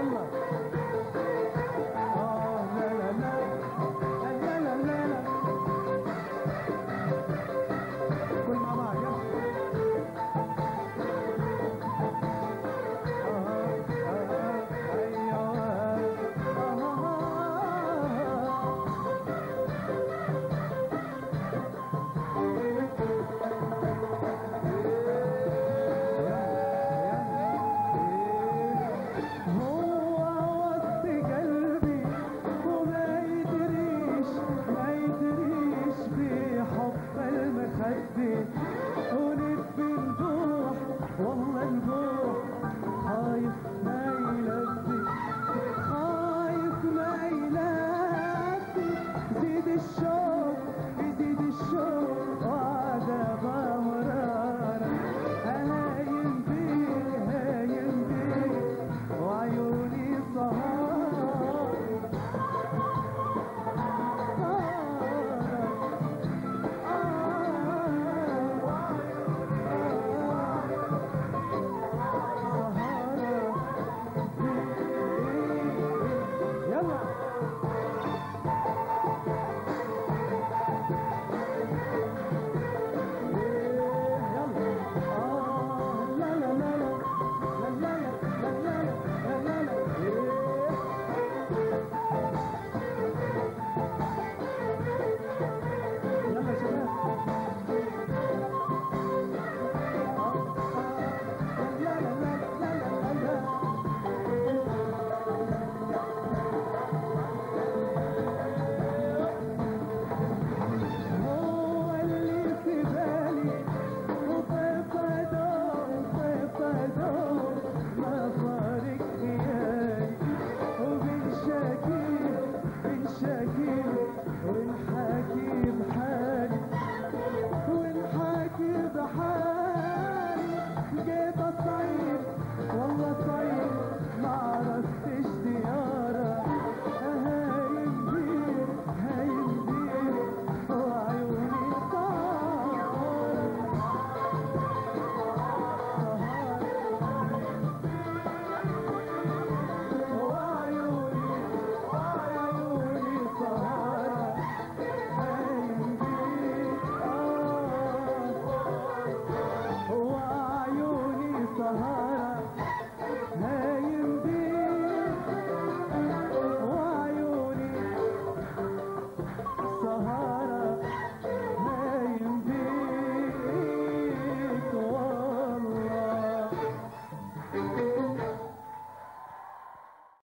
한마.